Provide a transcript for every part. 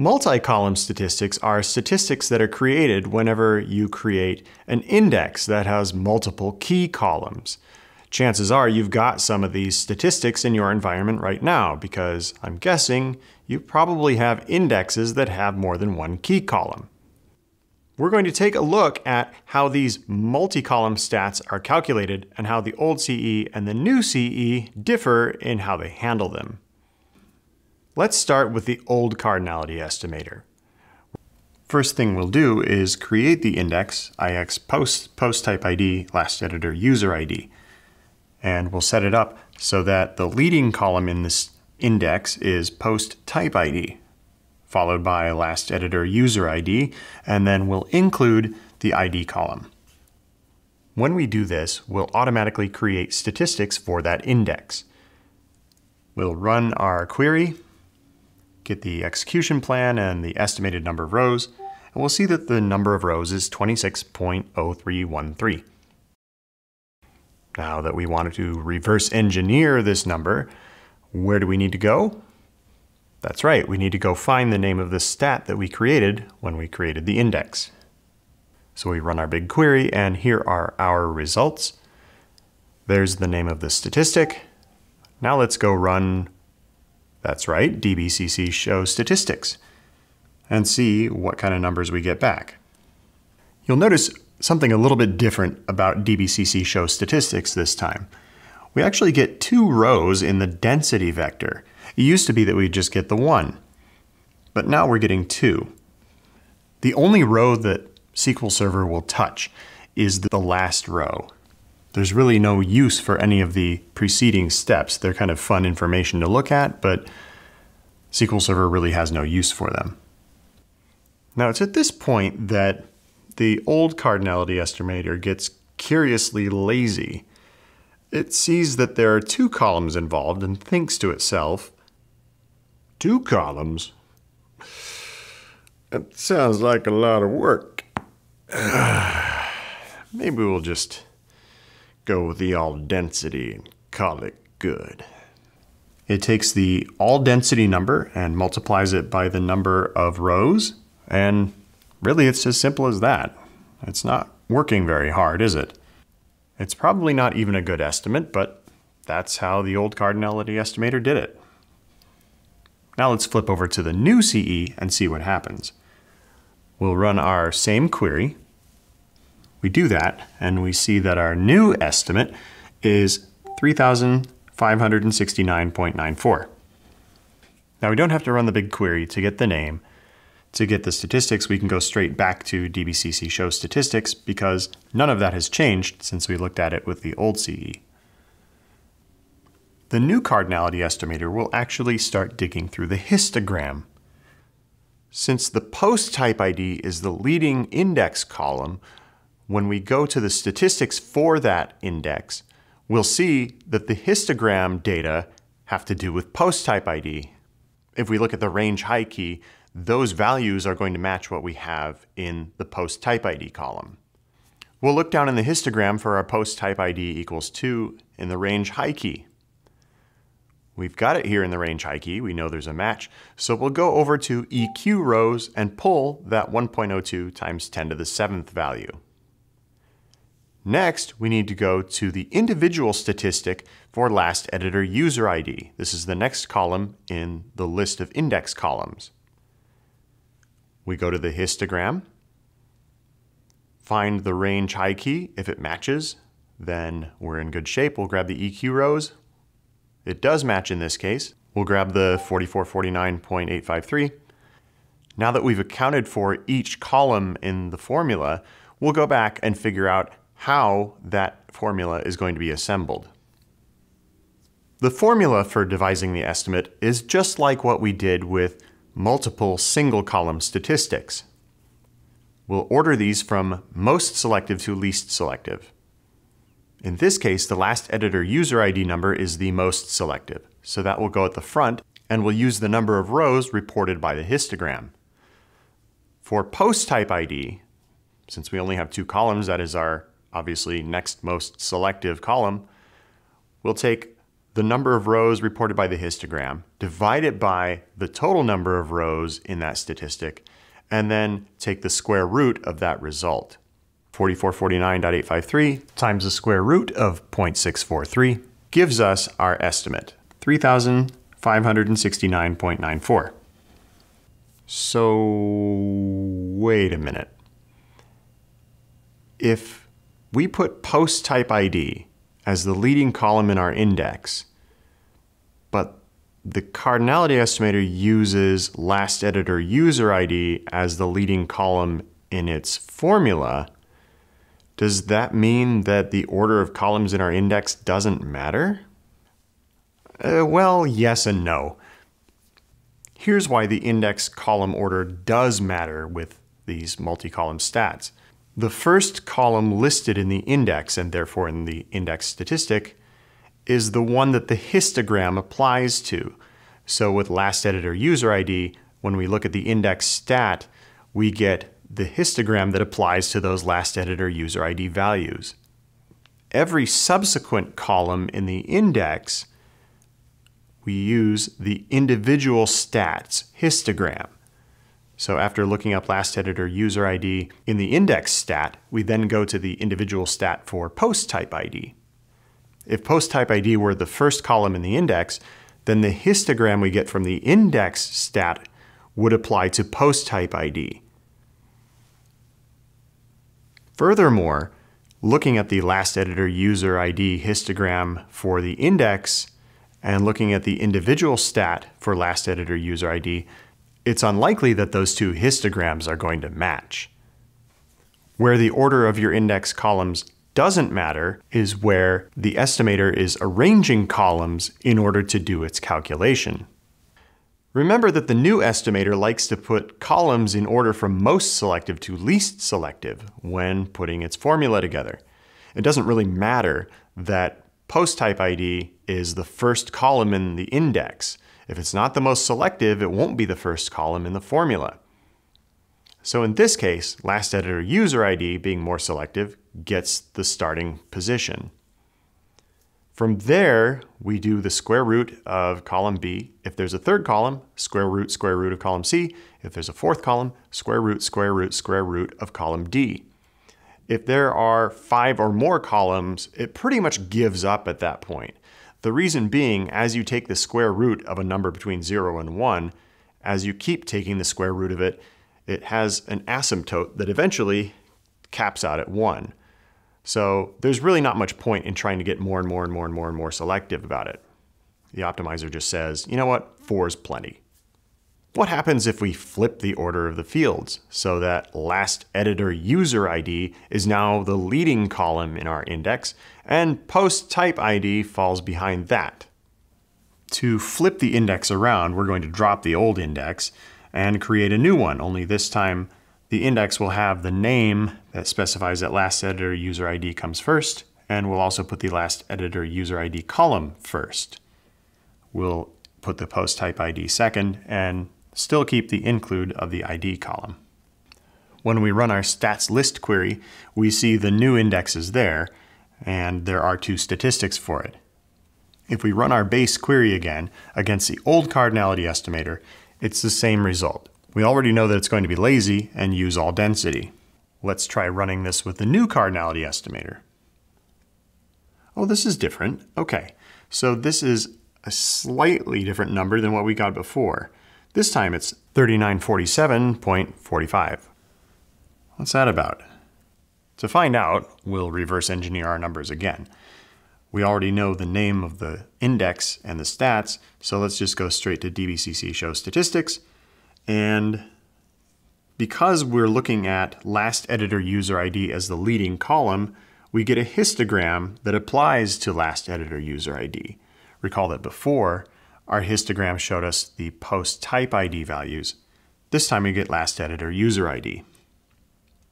Multi-column statistics are statistics that are created whenever you create an index that has multiple key columns. Chances are you've got some of these statistics in your environment right now because I'm guessing you probably have indexes that have more than one key column. We're going to take a look at how these multi-column stats are calculated and how the old CE and the new CE differ in how they handle them. Let's start with the old cardinality estimator. First thing we'll do is create the index ix post post type ID last editor user ID. And we'll set it up so that the leading column in this index is post type ID, followed by last editor user ID, and then we'll include the ID column. When we do this, we'll automatically create statistics for that index. We'll run our query get the execution plan and the estimated number of rows, and we'll see that the number of rows is 26.0313. Now that we wanted to reverse engineer this number, where do we need to go? That's right, we need to go find the name of the stat that we created when we created the index. So we run our big query, and here are our results. There's the name of the statistic. Now let's go run that's right, DBCC show statistics and see what kind of numbers we get back. You'll notice something a little bit different about DBCC show statistics this time. We actually get two rows in the density vector. It used to be that we'd just get the one, but now we're getting two. The only row that SQL Server will touch is the last row. There's really no use for any of the preceding steps. They're kind of fun information to look at, but SQL Server really has no use for them. Now it's at this point that the old cardinality estimator gets curiously lazy. It sees that there are two columns involved and thinks to itself, Two columns? That sounds like a lot of work. Maybe we'll just go with the all density and call it good. It takes the all density number and multiplies it by the number of rows, and really it's as simple as that. It's not working very hard, is it? It's probably not even a good estimate, but that's how the old cardinality estimator did it. Now let's flip over to the new CE and see what happens. We'll run our same query, we do that, and we see that our new estimate is 3,569.94. Now we don't have to run the big query to get the name. To get the statistics, we can go straight back to DBCC show statistics because none of that has changed since we looked at it with the old CE. The new cardinality estimator will actually start digging through the histogram. Since the post type ID is the leading index column, when we go to the statistics for that index, we'll see that the histogram data have to do with post type ID. If we look at the range high key, those values are going to match what we have in the post type ID column. We'll look down in the histogram for our post type ID equals 2 in the range high key. We've got it here in the range high key. We know there's a match. So we'll go over to EQ rows and pull that 1.02 times 10 to the 7th value. Next, we need to go to the individual statistic for last editor user ID. This is the next column in the list of index columns. We go to the histogram, find the range high key. If it matches, then we're in good shape. We'll grab the EQ rows. It does match in this case. We'll grab the 4449.853. Now that we've accounted for each column in the formula, we'll go back and figure out how that formula is going to be assembled. The formula for devising the estimate is just like what we did with multiple single column statistics. We'll order these from most selective to least selective. In this case, the last editor user ID number is the most selective, so that will go at the front and we'll use the number of rows reported by the histogram. For post type ID, since we only have two columns, that is our obviously next most selective column, we'll take the number of rows reported by the histogram, divide it by the total number of rows in that statistic, and then take the square root of that result. 4449.853 times the square root of 0.643 gives us our estimate, 3,569.94. So, wait a minute. If we put post type ID as the leading column in our index, but the cardinality estimator uses last editor user ID as the leading column in its formula, does that mean that the order of columns in our index doesn't matter? Uh, well, yes and no. Here's why the index column order does matter with these multi-column stats. The first column listed in the index, and therefore in the index statistic, is the one that the histogram applies to. So with last editor user ID, when we look at the index stat, we get the histogram that applies to those last editor user ID values. Every subsequent column in the index we use the individual stats histogram. So after looking up last editor user ID in the index stat, we then go to the individual stat for post type ID. If post type ID were the first column in the index, then the histogram we get from the index stat would apply to post type ID. Furthermore, looking at the last editor user ID histogram for the index and looking at the individual stat for last editor user ID, it's unlikely that those two histograms are going to match. Where the order of your index columns doesn't matter is where the estimator is arranging columns in order to do its calculation. Remember that the new estimator likes to put columns in order from most selective to least selective when putting its formula together. It doesn't really matter that post type ID is the first column in the index. If it's not the most selective, it won't be the first column in the formula. So in this case, last editor user ID, being more selective, gets the starting position. From there, we do the square root of column B. If there's a third column, square root, square root of column C. If there's a fourth column, square root, square root, square root of column D. If there are five or more columns, it pretty much gives up at that point. The reason being, as you take the square root of a number between 0 and 1, as you keep taking the square root of it, it has an asymptote that eventually caps out at 1. So there's really not much point in trying to get more and more and more and more and more selective about it. The optimizer just says, you know what, 4 is plenty. What happens if we flip the order of the fields so that last editor user ID is now the leading column in our index and post type ID falls behind that? To flip the index around, we're going to drop the old index and create a new one, only this time the index will have the name that specifies that last editor user ID comes first, and we'll also put the last editor user ID column first. We'll put the post type ID second, and still keep the include of the ID column. When we run our stats list query, we see the new index is there, and there are two statistics for it. If we run our base query again against the old cardinality estimator, it's the same result. We already know that it's going to be lazy and use all density. Let's try running this with the new cardinality estimator. Oh, this is different. Okay, so this is a slightly different number than what we got before. This time it's 3947.45. What's that about? To find out, we'll reverse engineer our numbers again. We already know the name of the index and the stats, so let's just go straight to DBCC show statistics. And because we're looking at last editor user ID as the leading column, we get a histogram that applies to last editor user ID. Recall that before, our histogram showed us the post type ID values. This time we get last editor user ID.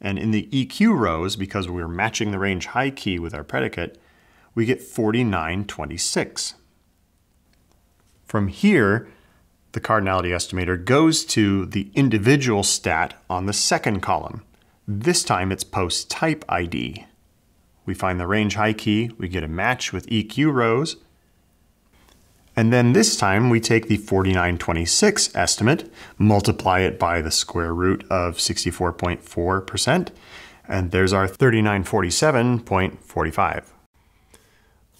And in the EQ rows, because we're matching the range high key with our predicate, we get 4926. From here, the cardinality estimator goes to the individual stat on the second column. This time it's post type ID. We find the range high key, we get a match with EQ rows, And then this time we take the 4926 estimate, multiply it by the square root of 64.4%, and there's our 3947.45.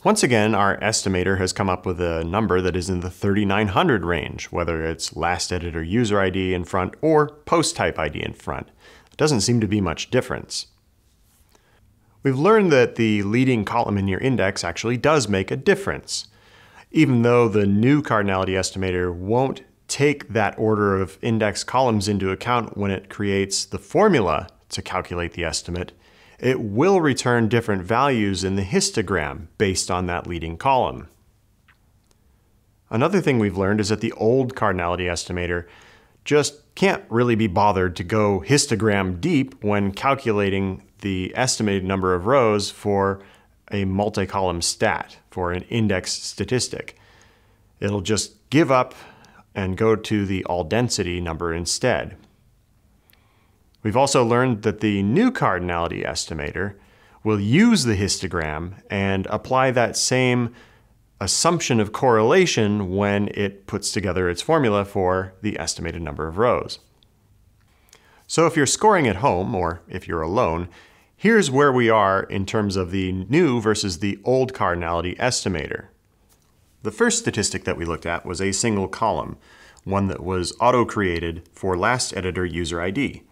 Once again, our estimator has come up with a number that is in the 3900 range, whether it's last editor user ID in front or post type ID in front. It doesn't seem to be much difference. We've learned that the leading column in your index actually does make a difference. Even though the new cardinality estimator won't take that order of index columns into account when it creates the formula to calculate the estimate, it will return different values in the histogram based on that leading column. Another thing we've learned is that the old cardinality estimator just can't really be bothered to go histogram deep when calculating the estimated number of rows for a multi-column stat, for an index statistic. It'll just give up and go to the all density number instead. We've also learned that the new cardinality estimator will use the histogram and apply that same assumption of correlation when it puts together its formula for the estimated number of rows. So if you're scoring at home, or if you're alone, here's where we are in terms of the new versus the old cardinality estimator. The first statistic that we looked at was a single column, one that was auto-created for last editor user ID.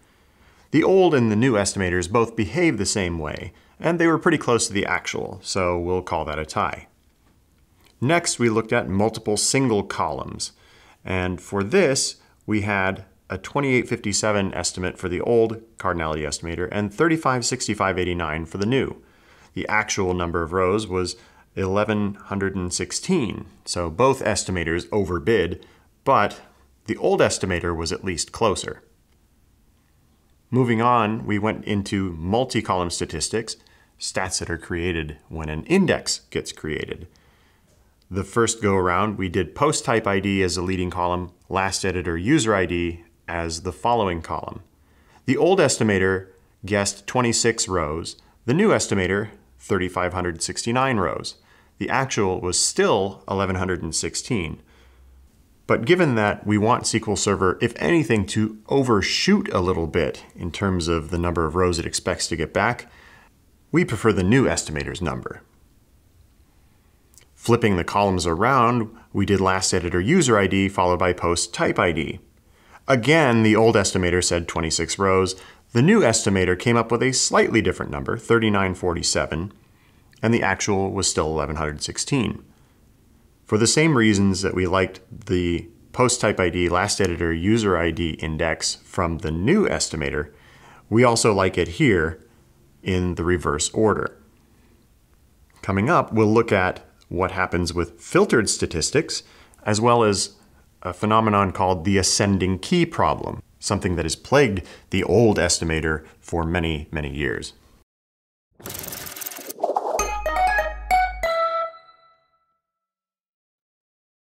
The old and the new estimators both behave the same way, and they were pretty close to the actual, so we'll call that a tie. Next, we looked at multiple single columns, and for this, we had a 2857 estimate for the old cardinality estimator and 356589 for the new. The actual number of rows was 1116, so both estimators overbid, but the old estimator was at least closer. Moving on, we went into multi-column statistics, stats that are created when an index gets created. The first go around, we did post type ID as a leading column, last editor user ID as the following column. The old estimator guessed 26 rows, the new estimator 3,569 rows. The actual was still 1,116. But given that we want SQL Server, if anything, to overshoot a little bit in terms of the number of rows it expects to get back, we prefer the new estimator's number. Flipping the columns around, we did last editor user ID followed by post type ID. Again, the old estimator said 26 rows. The new estimator came up with a slightly different number, 3947, and the actual was still 1116. For the same reasons that we liked the post type ID last editor user ID index from the new estimator, we also like it here in the reverse order. Coming up, we'll look at what happens with filtered statistics, as well as a phenomenon called the ascending key problem, something that has plagued the old estimator for many, many years.